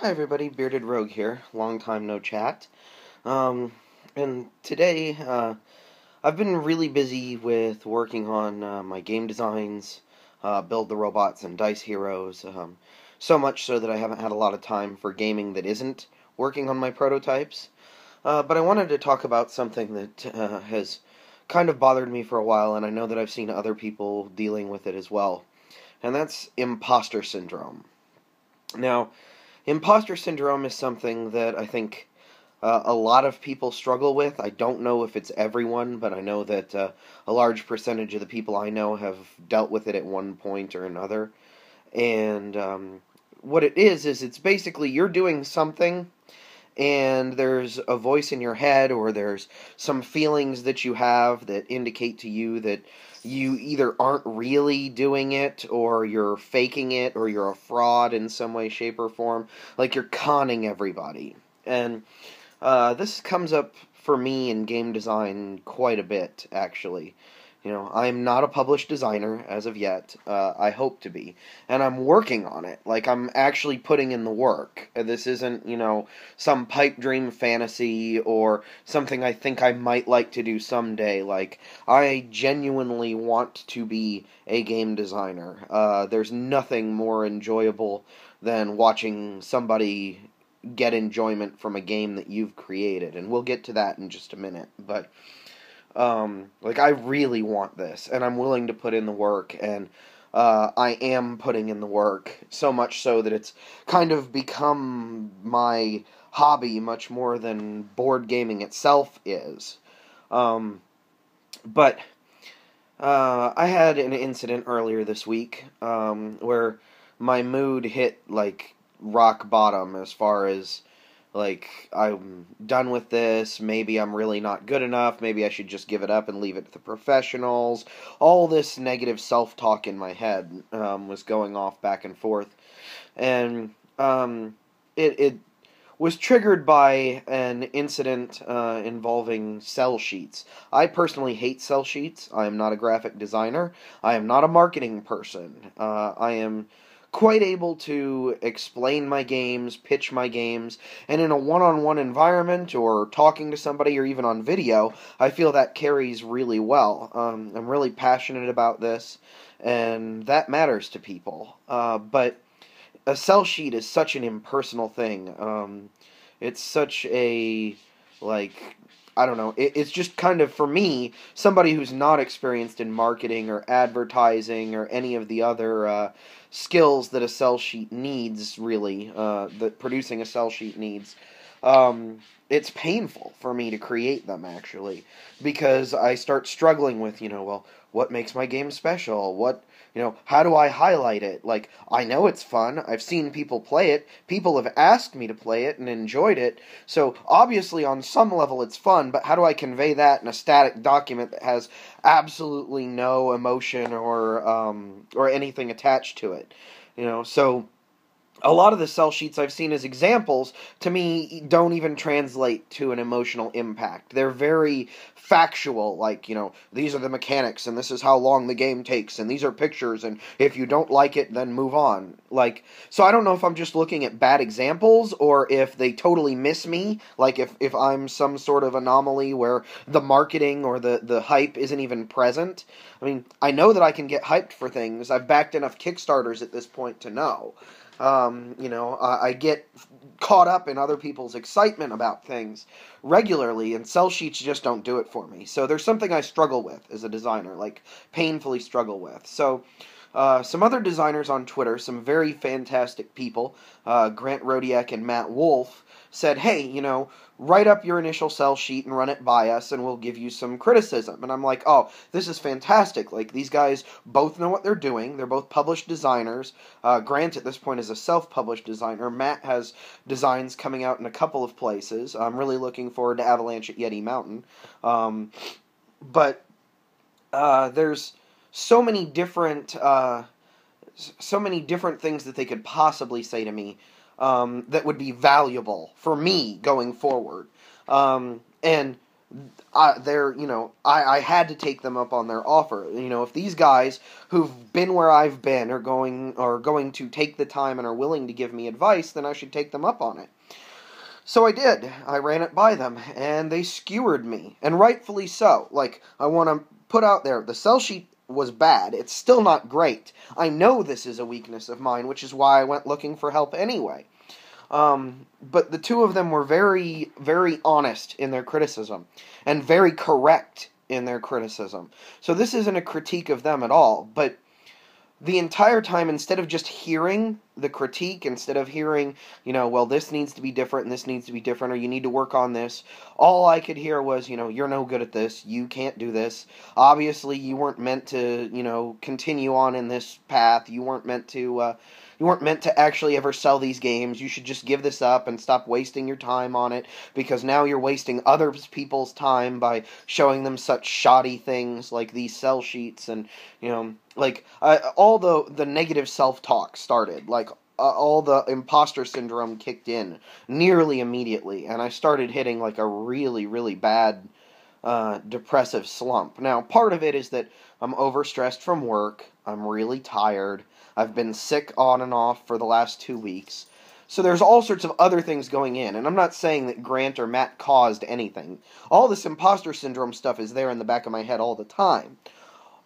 Hi everybody, Bearded Rogue here. Long time no chat. Um, and today, uh, I've been really busy with working on uh, my game designs, uh, build the robots and dice heroes. Um, so much so that I haven't had a lot of time for gaming that isn't working on my prototypes. Uh, but I wanted to talk about something that uh, has kind of bothered me for a while, and I know that I've seen other people dealing with it as well. And that's imposter syndrome. Now, imposter syndrome is something that I think uh, a lot of people struggle with. I don't know if it's everyone, but I know that uh, a large percentage of the people I know have dealt with it at one point or another. And um, what it is, is it's basically you're doing something and there's a voice in your head or there's some feelings that you have that indicate to you that you either aren't really doing it or you're faking it or you're a fraud in some way shape or form. Like you're conning everybody. And uh, this comes up for me in game design quite a bit actually you know, I'm not a published designer as of yet. Uh, I hope to be. And I'm working on it. Like, I'm actually putting in the work. Uh, this isn't, you know, some pipe dream fantasy or something I think I might like to do someday. Like, I genuinely want to be a game designer. Uh, there's nothing more enjoyable than watching somebody get enjoyment from a game that you've created. And we'll get to that in just a minute. But um, like I really want this, and I'm willing to put in the work, and uh, I am putting in the work so much so that it's kind of become my hobby much more than board gaming itself is. Um, but uh, I had an incident earlier this week um, where my mood hit like rock bottom as far as like I'm done with this, maybe I'm really not good enough, maybe I should just give it up and leave it to the professionals. All this negative self-talk in my head um, was going off back and forth, and um, it it was triggered by an incident uh, involving sell sheets. I personally hate sell sheets. I am not a graphic designer. I am not a marketing person. Uh, I am quite able to explain my games, pitch my games, and in a one on one environment or talking to somebody or even on video, I feel that carries really well. Um, I'm really passionate about this, and that matters to people. Uh, but a sell sheet is such an impersonal thing. Um, it's such a like I don't know. It, it's just kind of for me, somebody who's not experienced in marketing or advertising or any of the other uh, skills that a sell sheet needs. Really, uh, that producing a sell sheet needs. Um, it's painful for me to create them actually because I start struggling with you know well what makes my game special what you know, how do I highlight it? Like, I know it's fun. I've seen people play it. People have asked me to play it and enjoyed it. So, obviously, on some level, it's fun, but how do I convey that in a static document that has absolutely no emotion or, um, or anything attached to it? You know, so a lot of the sell sheets I've seen as examples to me don't even translate to an emotional impact. They're very factual, like, you know, these are the mechanics and this is how long the game takes and these are pictures and if you don't like it, then move on. Like, so I don't know if I'm just looking at bad examples or if they totally miss me, like if, if I'm some sort of anomaly where the marketing or the, the hype isn't even present. I mean, I know that I can get hyped for things. I've backed enough Kickstarters at this point to know. Um, you know, I, I get caught up in other people's excitement about things regularly, and sell sheets just don't do it for me. So there's something I struggle with as a designer, like painfully struggle with. So. Uh, some other designers on Twitter, some very fantastic people, uh, Grant Rodiek and Matt Wolf, said, hey, you know, write up your initial sell sheet and run it by us and we'll give you some criticism. And I'm like, oh, this is fantastic. Like, these guys both know what they're doing. They're both published designers. Uh, Grant, at this point, is a self published designer. Matt has designs coming out in a couple of places. I'm really looking forward to Avalanche at Yeti Mountain. Um, but uh, there's so many different. Uh, so many different things that they could possibly say to me um, that would be valuable for me going forward. Um, and I, they're you know I, I had to take them up on their offer. You know, if these guys who've been where I've been are going are going to take the time and are willing to give me advice, then I should take them up on it. So I did. I ran it by them, and they skewered me, and rightfully so. Like I want to put out there, the sell sheet was bad. It's still not great. I know this is a weakness of mine, which is why I went looking for help anyway. Um, but the two of them were very, very honest in their criticism and very correct in their criticism. So this isn't a critique of them at all, but the entire time, instead of just hearing the critique, instead of hearing, you know, well, this needs to be different and this needs to be different, or you need to work on this, all I could hear was, you know, you're no good at this, you can't do this. Obviously, you weren't meant to, you know, continue on in this path, you weren't meant to, uh, you weren't meant to actually ever sell these games. You should just give this up and stop wasting your time on it because now you're wasting other people's time by showing them such shoddy things like these sell sheets and you know like uh, all the the negative self-talk started like uh, all the imposter syndrome kicked in nearly immediately and I started hitting like a really really bad uh, depressive slump. Now, part of it is that I'm overstressed from work. I'm really tired. I've been sick on and off for the last two weeks. So there's all sorts of other things going in, and I'm not saying that Grant or Matt caused anything. All this imposter syndrome stuff is there in the back of my head all the time.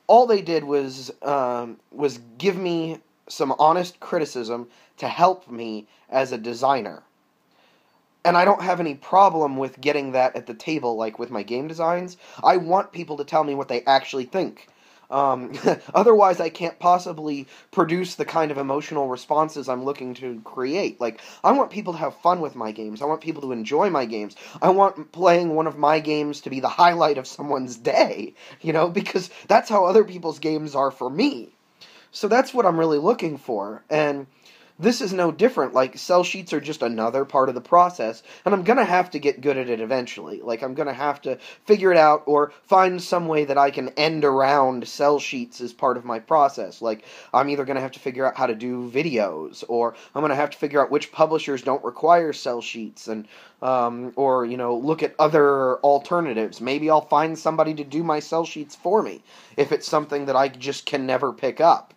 All they did was um, was give me some honest criticism to help me as a designer. And I don't have any problem with getting that at the table, like with my game designs. I want people to tell me what they actually think. Um, otherwise, I can't possibly produce the kind of emotional responses I'm looking to create. Like, I want people to have fun with my games. I want people to enjoy my games. I want playing one of my games to be the highlight of someone's day, you know, because that's how other people's games are for me. So that's what I'm really looking for. And this is no different. Like, sell sheets are just another part of the process, and I'm gonna have to get good at it eventually. Like, I'm gonna have to figure it out or find some way that I can end around sell sheets as part of my process. Like, I'm either gonna have to figure out how to do videos, or I'm gonna have to figure out which publishers don't require sell sheets, and, um, or, you know, look at other alternatives. Maybe I'll find somebody to do my sell sheets for me if it's something that I just can never pick up.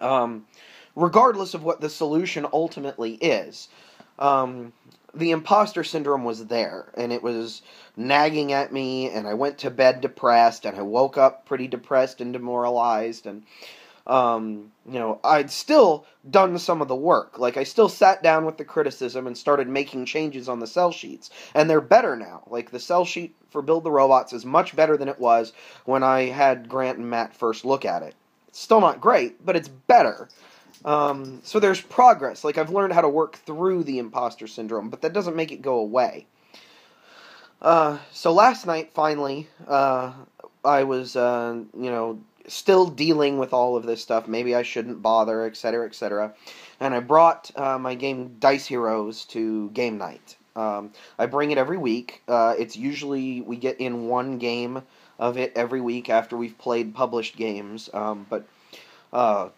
Um, regardless of what the solution ultimately is. Um, the imposter syndrome was there, and it was nagging at me, and I went to bed depressed, and I woke up pretty depressed and demoralized, and um, you know, I'd still done some of the work. Like, I still sat down with the criticism and started making changes on the sell sheets. And they're better now. Like, the sell sheet for Build the Robots is much better than it was when I had Grant and Matt first look at it. It's still not great, but it's better. Um, so there's progress. Like I've learned how to work through the imposter syndrome, but that doesn't make it go away. Uh, so last night, finally, uh, I was, uh, you know, still dealing with all of this stuff. Maybe I shouldn't bother, etc., etc. And I brought uh, my game Dice Heroes to game night. Um, I bring it every week. Uh, it's usually we get in one game of it every week after we've played published games. Um, but uh,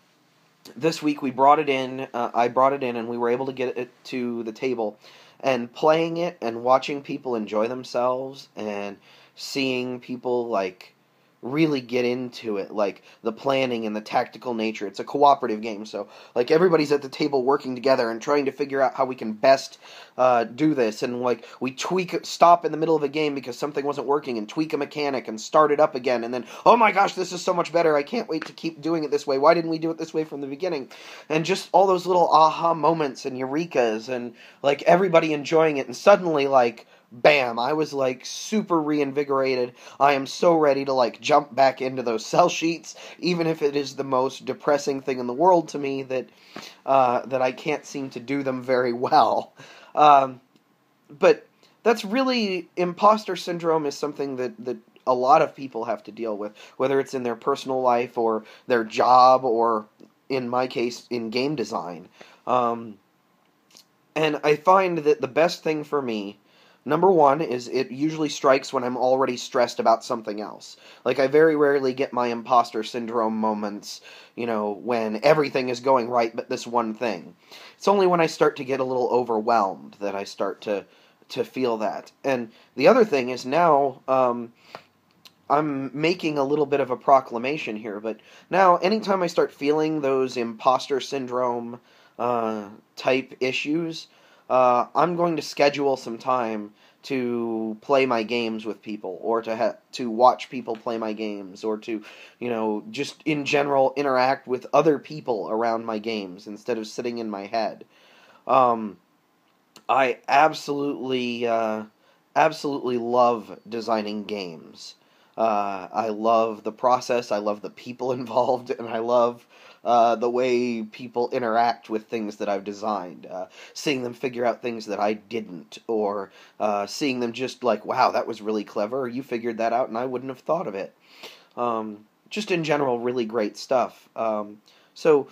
this week we brought it in. Uh, I brought it in, and we were able to get it to the table. And playing it and watching people enjoy themselves and seeing people like really get into it, like the planning and the tactical nature. It's a cooperative game, so like everybody's at the table working together and trying to figure out how we can best uh, do this. And like we tweak, stop in the middle of a game because something wasn't working, and tweak a mechanic and start it up again. And then, oh my gosh, this is so much better! I can't wait to keep doing it this way. Why didn't we do it this way from the beginning? And just all those little aha moments and eurekas, and like everybody enjoying it, and suddenly like bam, I was like super reinvigorated. I am so ready to like jump back into those sell sheets, even if it is the most depressing thing in the world to me that uh, that I can't seem to do them very well. Um, but that's really imposter syndrome is something that that a lot of people have to deal with, whether it's in their personal life or their job or in my case in game design. Um, and I find that the best thing for me Number one is it usually strikes when I'm already stressed about something else. Like, I very rarely get my imposter syndrome moments, you know, when everything is going right but this one thing. It's only when I start to get a little overwhelmed that I start to to feel that. And the other thing is now um, I'm making a little bit of a proclamation here, but now anytime I start feeling those imposter syndrome uh, type issues, uh, I'm going to schedule some time to play my games with people or to ha- to watch people play my games or to you know just in general interact with other people around my games instead of sitting in my head. Um, I absolutely uh, absolutely love designing games. Uh, I love the process. I love the people involved and I love uh, the way people interact with things that I've designed, uh, seeing them figure out things that I didn't, or uh, seeing them just like, wow, that was really clever, you figured that out and I wouldn't have thought of it. Um, just in general, really great stuff. Um, so,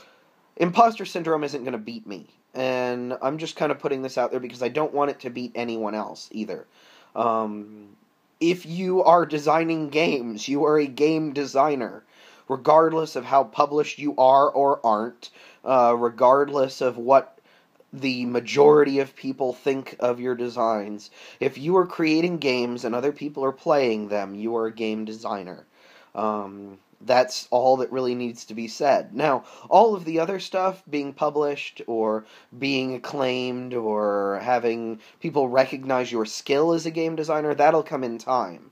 imposter syndrome isn't going to beat me. And I'm just kind of putting this out there because I don't want it to beat anyone else either. Um, if you are designing games, you are a game designer regardless of how published you are or aren't, uh, regardless of what the majority of people think of your designs. If you are creating games and other people are playing them, you are a game designer. Um, that's all that really needs to be said. Now, all of the other stuff being published or being acclaimed or having people recognize your skill as a game designer, that'll come in time.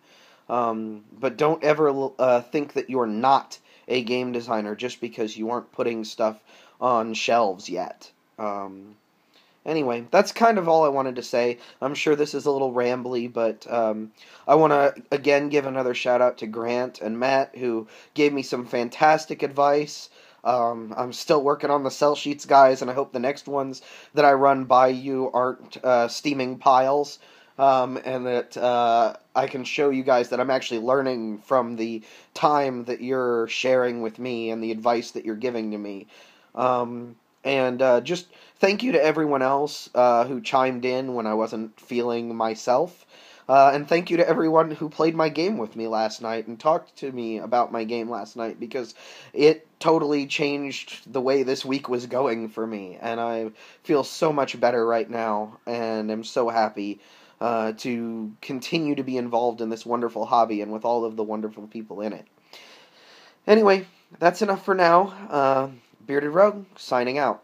Um, but don't ever uh, think that you're not a game designer just because you aren't putting stuff on shelves yet. Um, anyway, that's kind of all I wanted to say. I'm sure this is a little rambly, but um, I want to again give another shout out to Grant and Matt who gave me some fantastic advice. Um, I'm still working on the sell sheets, guys, and I hope the next ones that I run by you aren't uh, steaming piles um, and that uh, I can show you guys that I'm actually learning from the time that you're sharing with me and the advice that you're giving to me. Um, and uh, just thank you to everyone else uh, who chimed in when I wasn't feeling myself. Uh, and thank you to everyone who played my game with me last night and talked to me about my game last night because it totally changed the way this week was going for me. And I feel so much better right now and am so happy uh, to continue to be involved in this wonderful hobby and with all of the wonderful people in it. Anyway, that's enough for now. Uh, Bearded Rogue, signing out.